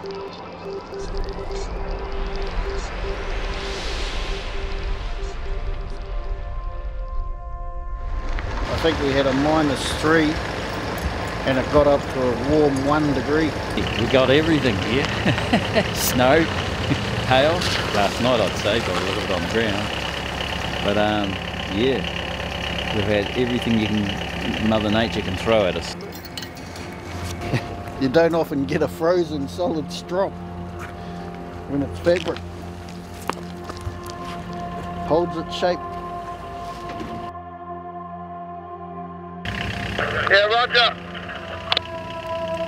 I think we had a minus three and it got up to a warm one degree. We got everything here. Snow, hail. Last night I'd say, got a little bit on the ground. But um, yeah, we've had everything you can, Mother Nature can throw at us. You don't often get a frozen solid strop when it's fabric. Holds its shape. Yeah, Roger.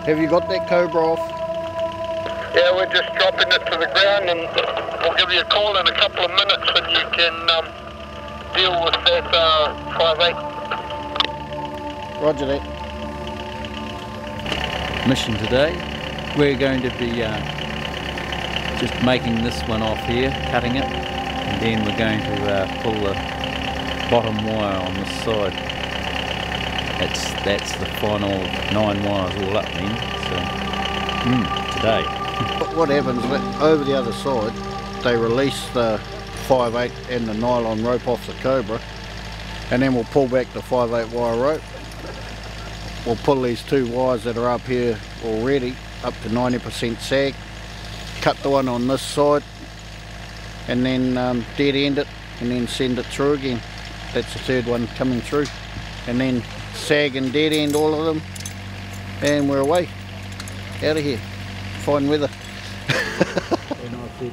Have you got that cobra off? Yeah, we're just dropping it to the ground and we'll give you a call in a couple of minutes and you can um, deal with that uh, 5-8. Roger that. Mission today, we're going to be uh, just making this one off here, cutting it, and then we're going to uh, pull the bottom wire on this side. That's that's the final nine wires all up then. So mm, today. What happens over the other side, they release the 5/8 and the nylon rope off the Cobra, and then we'll pull back the 5/8 wire rope. We'll pull these two wires that are up here already up to 90% sag, cut the one on this side, and then um, dead end it, and then send it through again. That's the third one coming through, and then sag and dead end all of them, and we're away, out of here. Fine weather. And I said,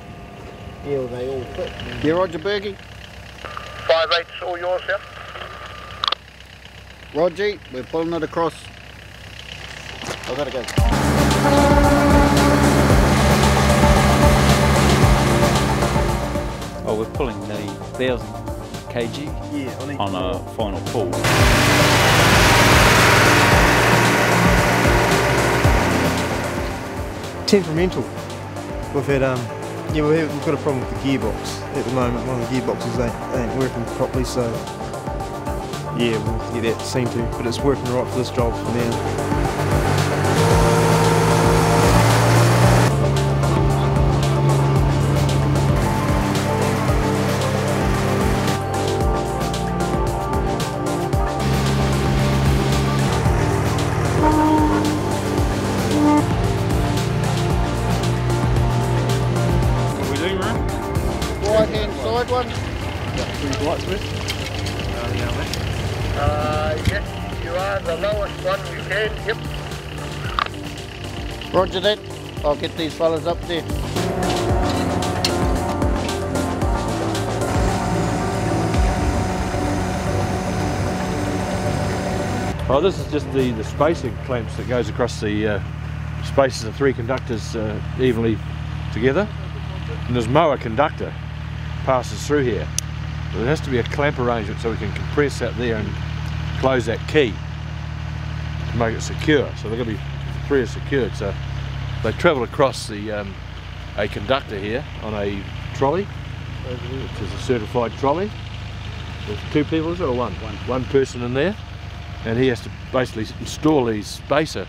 yeah, they all fit. Yeah, Roger Bergie. 5-8's all yours, yeah? Roger, we're pulling it across. I've got to go. Oh, we're pulling the thousand kg Yeah, on a final pull. temperamental. We've had um, yeah, we've, we've got a problem with the gearbox at the moment. One of the gearboxes ain't, ain't working properly, so yeah, we'll get that seen to. But it's working right for this job for now. You the lowest one we can, yep. Roger that. I'll get these fellas up there. Oh, this is just the, the spacing clamps that goes across the uh, spaces of three conductors uh, evenly together. And this mower conductor passes through here. But there has to be a clamp arrangement so we can compress out there and close that key to make it secure. So they're going to be three are secured. So they travel across the um, a conductor here on a trolley, which is a certified trolley. There's two people, is it, or one? One. One person in there and he has to basically install his spacer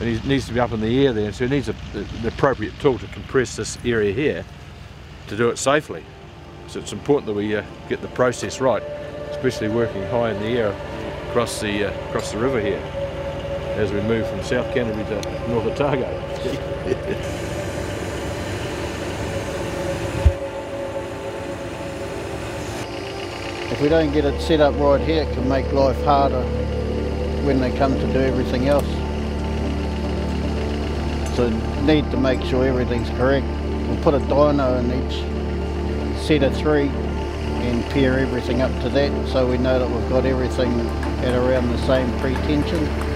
and he needs to be up in the air there so he needs a, the appropriate tool to compress this area here to do it safely so it's important that we uh, get the process right especially working high in the air across the uh, across the river here as we move from South Canterbury to North Otago If we don't get it set up right here, it can make life harder when they come to do everything else. So need to make sure everything's correct. We'll put a dyno in each set of three and pair everything up to that so we know that we've got everything at around the same pre-tension.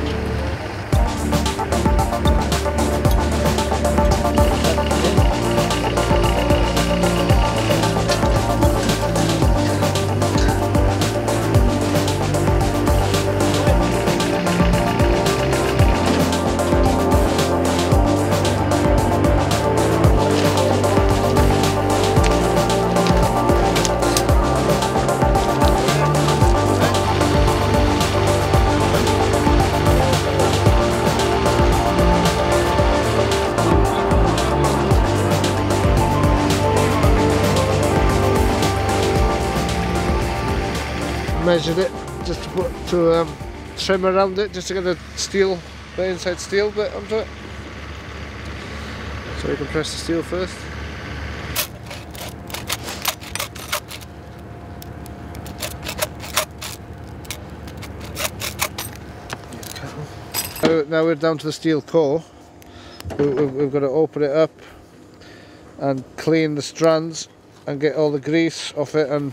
Measured it just to put to um, trim around it just to get the steel, the inside steel bit onto it. So we can press the steel first. Now, we're down to the steel core. We, we've, we've got to open it up and clean the strands and get all the grease off it and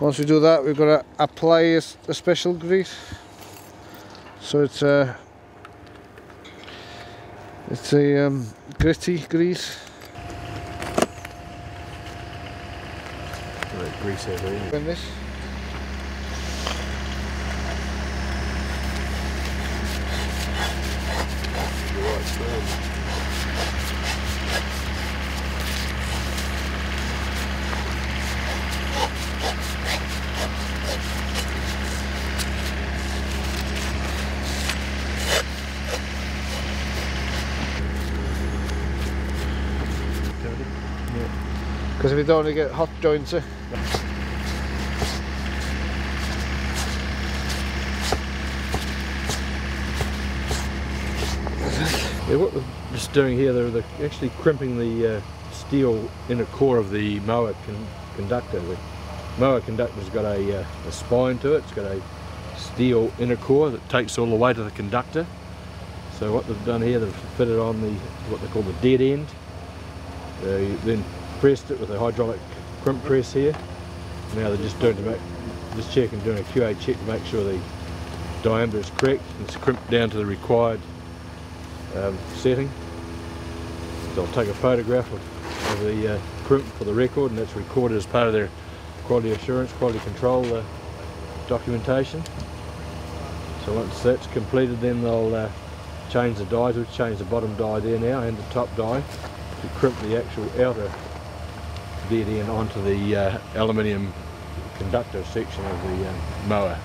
once we do that we've got to apply a special grease. So it's a it's a um, gritty grease. Right, grease over here. in this because if you don't to get hot joints eh? Yeah, what we're just doing here, they're, they're actually crimping the uh, steel inner core of the mower con- conductor. The mower conductor's got a, uh, a spine to it, it's got a steel inner core that takes all the weight of the conductor. So what they've done here, they've fitted on the what they call the dead end. They then pressed it with a hydraulic crimp press here. Now they're just doing to make, just checking, doing a QA check to make sure the diameter is correct. And it's crimped down to the required um, setting. They'll take a photograph of, of the uh, crimp for the record and that's recorded as part of their quality assurance, quality control uh, documentation. So once that's completed then they'll uh, change the dies, we've changed the bottom die there now and the top die to crimp the actual outer dead end onto the uh, aluminium conductor section of the um, mower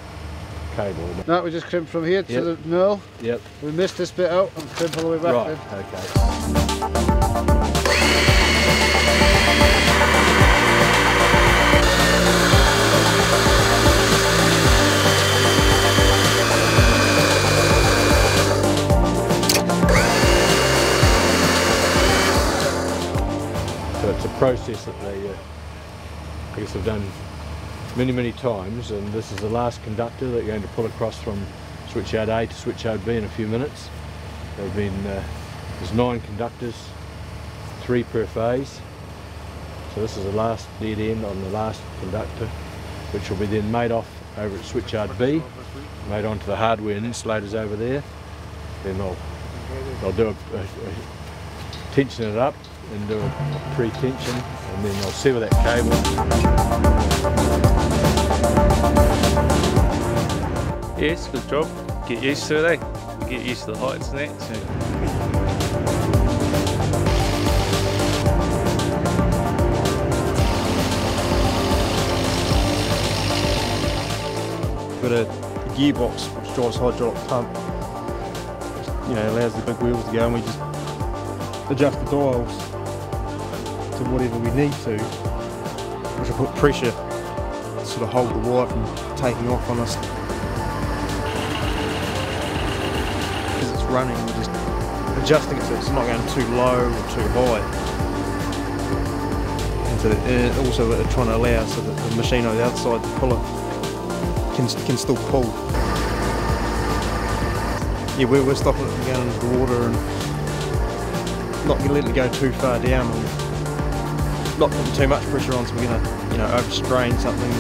cable. now we just crimp from here to Yep. the null Yep, we missed this bit out and crimp all the way back right, then. okay. It's a process that they, uh, I guess, have done many, many times, and this is the last conductor that you're going to pull across from switchyard A to switchyard B in a few minutes. They've been, uh, there's nine conductors, three per phase. So this is the last dead end on the last conductor, which will be then made off over at switchyard B, made onto the hardware and insulators over there. Then they'll, they'll do a, a, a tension it up and do a pre-tension and then I'll sever that cable. Yes, good job. Get used to it, eh? Get used to the heights and that. So. Got a gearbox which drives hydraulic pump. You know, allows the big wheels to go and we just adjust the dials to whatever we need to. Which will put pressure to sort of hold the wire from taking off on us. As it's running, we're just adjusting it so it's not going too low or too high. And so that, uh, also trying to allow so that the machine on the outside, side, the puller, can, can still pull. Yeah, we're, we're stopping it from going into the water and not to it go too far down not putting too much pressure on so we're going to, you know, overstrain something.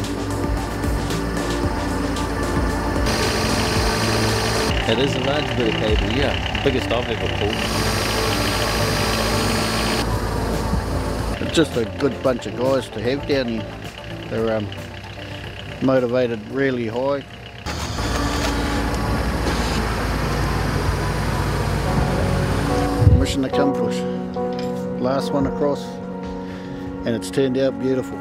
It is a large bit of cable, yeah. Biggest I've ever pulled. It's just a good bunch of guys to have down here. They're um, motivated really high. Mission accomplished. Last one across, and it's turned out beautiful.